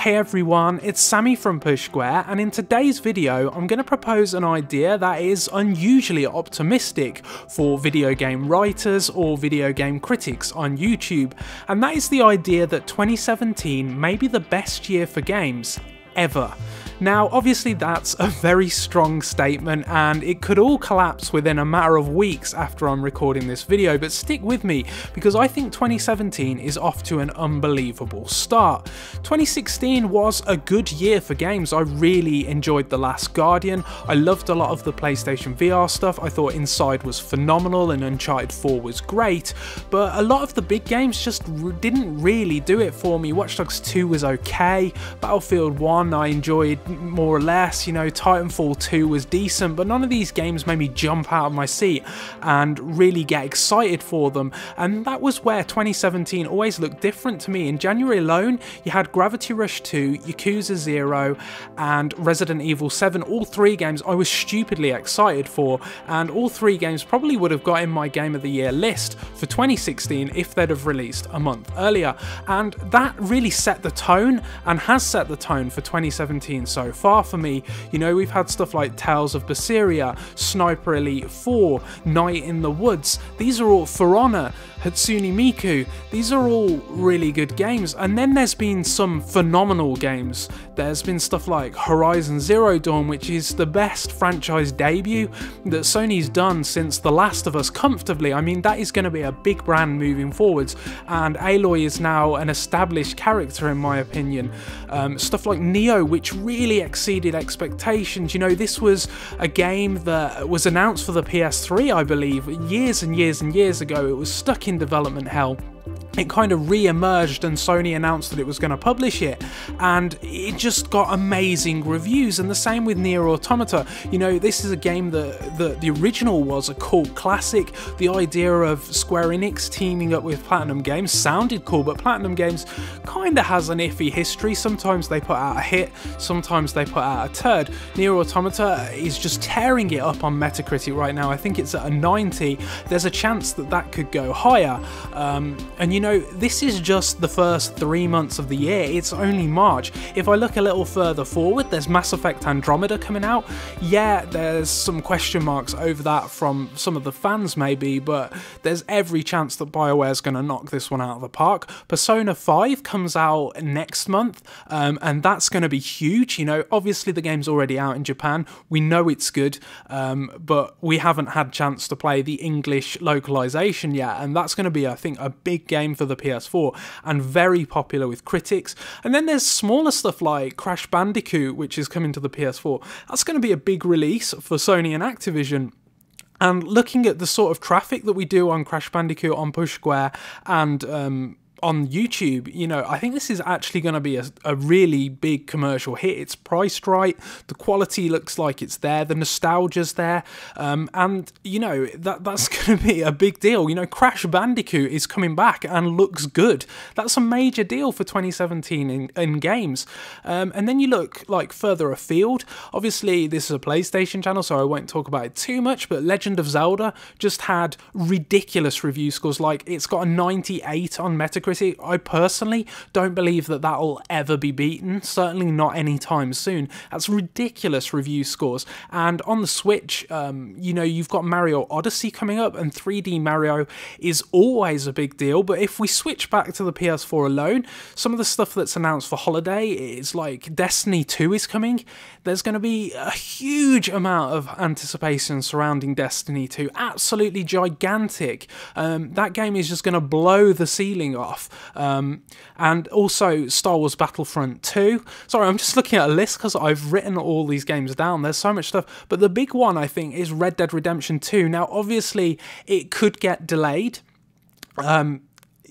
Hey everyone, it's Sammy from Push Square and in today's video I'm going to propose an idea that is unusually optimistic for video game writers or video game critics on YouTube and that is the idea that 2017 may be the best year for games ever. Now, obviously, that's a very strong statement, and it could all collapse within a matter of weeks after I'm recording this video, but stick with me because I think 2017 is off to an unbelievable start. 2016 was a good year for games. I really enjoyed The Last Guardian. I loved a lot of the PlayStation VR stuff. I thought Inside was phenomenal and Uncharted 4 was great, but a lot of the big games just didn't really do it for me. Watch Dogs 2 was okay, Battlefield 1 I enjoyed more or less. You know, Titanfall 2 was decent, but none of these games made me jump out of my seat and really get excited for them. And that was where 2017 always looked different to me. In January alone, you had Gravity Rush 2, Yakuza 0, and Resident Evil 7. All three games I was stupidly excited for, and all three games probably would have got in my Game of the Year list for 2016 if they'd have released a month earlier. And that really set the tone and has set the tone for 2017 so far for me. You know, we've had stuff like Tales of Berseria, Sniper Elite 4, Night in the Woods. These are all For Honor, Hatsune Miku. These are all really good games. And then there's been some phenomenal games. There's been stuff like Horizon Zero Dawn, which is the best franchise debut that Sony's done since The Last of Us comfortably. I mean, that is going to be a big brand moving forwards. And Aloy is now an established character, in my opinion. Um, stuff like Nioh, which really exceeded expectations. You know, this was a game that was announced for the PS3, I believe, years and years and years ago. It was stuck in development hell it kind of re-emerged and Sony announced that it was going to publish it and it just got amazing reviews. And the same with Nier Automata. You know this is a game that the, the original was a cult classic. The idea of Square Enix teaming up with Platinum Games sounded cool but Platinum Games kind of has an iffy history. Sometimes they put out a hit sometimes they put out a turd. Nier Automata is just tearing it up on Metacritic right now. I think it's at a 90 there's a chance that that could go higher. Um, and you you know, this is just the first three months of the year, it's only March. If I look a little further forward, there's Mass Effect Andromeda coming out. Yeah, there's some question marks over that from some of the fans maybe, but there's every chance that BioWare's going to knock this one out of the park. Persona 5 comes out next month, um, and that's going to be huge. You know, obviously the game's already out in Japan. We know it's good, um, but we haven't had chance to play the English localization yet, and that's going to be, I think, a big game game for the PS4 and very popular with critics. And then there's smaller stuff like Crash Bandicoot, which is coming to the PS4. That's going to be a big release for Sony and Activision. And looking at the sort of traffic that we do on Crash Bandicoot on Push Square and um, on YouTube, you know, I think this is actually going to be a, a, really big commercial hit. It's priced right, the quality looks like it's there, the nostalgia's there, um, and you know that that's going to be a big deal. You know, Crash Bandicoot is coming back and looks good. That's a major deal for 2017 in, in games. Um, and then you look like further afield. Obviously, this is a PlayStation channel, so I won't talk about it too much. But Legend of Zelda just had ridiculous review scores. Like it's got a 98 on Metacritic I personally don't believe that that'll ever be beaten, certainly not anytime soon. That's ridiculous review scores. And on the Switch, um, you know, you've got Mario Odyssey coming up, and 3D Mario is always a big deal. But if we switch back to the PS4 alone, some of the stuff that's announced for holiday is like Destiny 2 is coming. There's going to be a huge amount of anticipation surrounding Destiny 2, absolutely gigantic. Um, that game is just going to blow the ceiling off stuff. Um, and also Star Wars Battlefront 2. Sorry, I'm just looking at a list because I've written all these games down. There's so much stuff. But the big one, I think, is Red Dead Redemption 2. Now, obviously, it could get delayed. Um,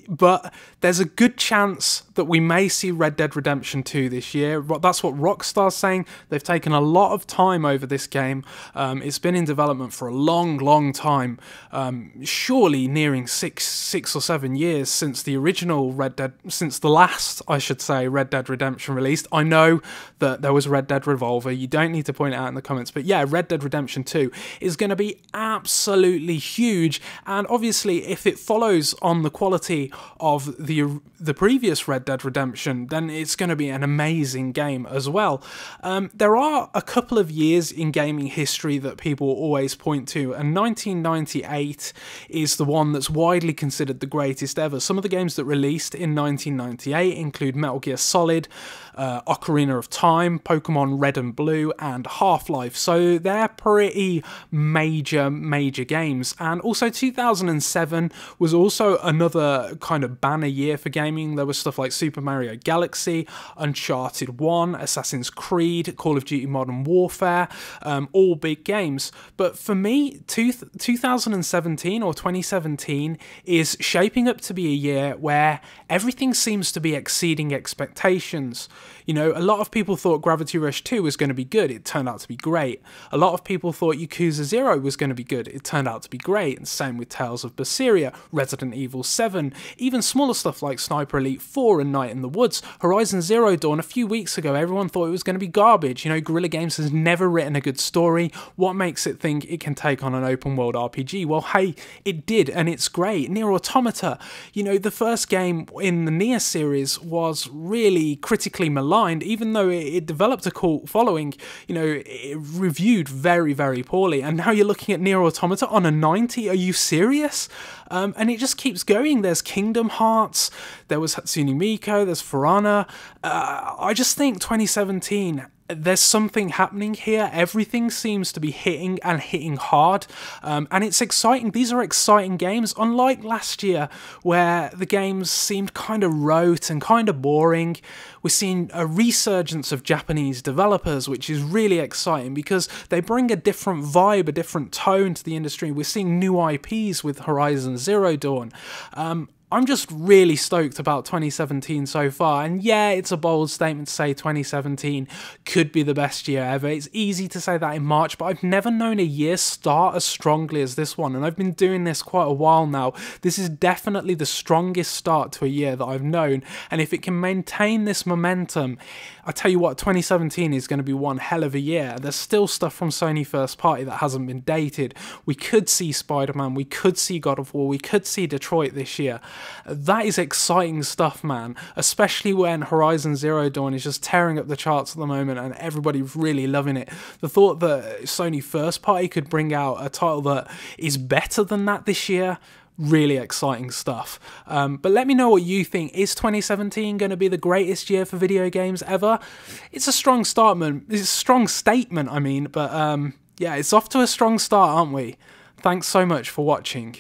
but there's a good chance that we may see Red Dead Redemption 2 this year. That's what Rockstar's saying. They've taken a lot of time over this game. Um, it's been in development for a long, long time. Um, surely nearing six, six or seven years since the original Red Dead, since the last, I should say, Red Dead Redemption released. I know that there was Red Dead Revolver. You don't need to point it out in the comments, but yeah, Red Dead Redemption 2 is going to be absolutely huge. And obviously, if it follows on the quality of the the previous Red Dead Redemption, then it's going to be an amazing game as well. Um, there are a couple of years in gaming history that people always point to, and 1998 is the one that's widely considered the greatest ever. Some of the games that released in 1998 include Metal Gear Solid, uh, Ocarina of Time, Pokemon Red and Blue, and Half Life. So they're pretty major, major games. And also 2007 was also another kind of banner year for gaming. There was stuff like Super Mario Galaxy, Uncharted 1, Assassin's Creed, Call of Duty Modern Warfare, um, all big games. But for me, two 2017 or 2017 is shaping up to be a year where everything seems to be exceeding expectations. You know, a lot of people thought Gravity Rush 2 was going to be good. It turned out to be great. A lot of people thought Yakuza 0 was going to be good. It turned out to be great. And same with Tales of Berseria, Resident Evil 7, even smaller stuff like Sniper Elite 4 and Night in the Woods. Horizon Zero Dawn, a few weeks ago, everyone thought it was going to be garbage. You know, Guerrilla Games has never written a good story. What makes it think it can take on an open world RPG? Well, hey, it did, and it's great. NieR Automata, you know, the first game in the NieR series was really critically maligned, even though it, developed a cult following, you know, it reviewed very, very poorly. And now you're looking at NieR Automata on a 90. Are you serious? Um, and it just keeps going. There's Kingdom Hearts, there was Hatsune Miku, there's Furana. Uh, I just think 2017 there's something happening here. Everything seems to be hitting and hitting hard, um, and it's exciting. These are exciting games, unlike last year where the games seemed kind of rote and kind of boring. We're seeing a resurgence of Japanese developers, which is really exciting because they bring a different vibe, a different tone to the industry. We're seeing new IPs with Horizon Zero Dawn. Um, I'm just really stoked about 2017 so far. And yeah, it's a bold statement to say 2017 could be the best year ever. It's easy to say that in March, but I've never known a year start as strongly as this one. And I've been doing this quite a while now. This is definitely the strongest start to a year that I've known. And if it can maintain this momentum, I tell you what, 2017 is going to be one hell of a year. There's still stuff from Sony First Party that hasn't been dated. We could see Spider Man, we could see God of War, we could see Detroit this year. That is exciting stuff, man. Especially when Horizon Zero Dawn is just tearing up the charts at the moment and everybody's really loving it. The thought that Sony First Party could bring out a title that is better than that this year really exciting stuff. Um, but let me know what you think. Is 2017 going to be the greatest year for video games ever? It's a strong statement. It's a strong statement, I mean, but um, yeah, it's off to a strong start, aren't we? Thanks so much for watching.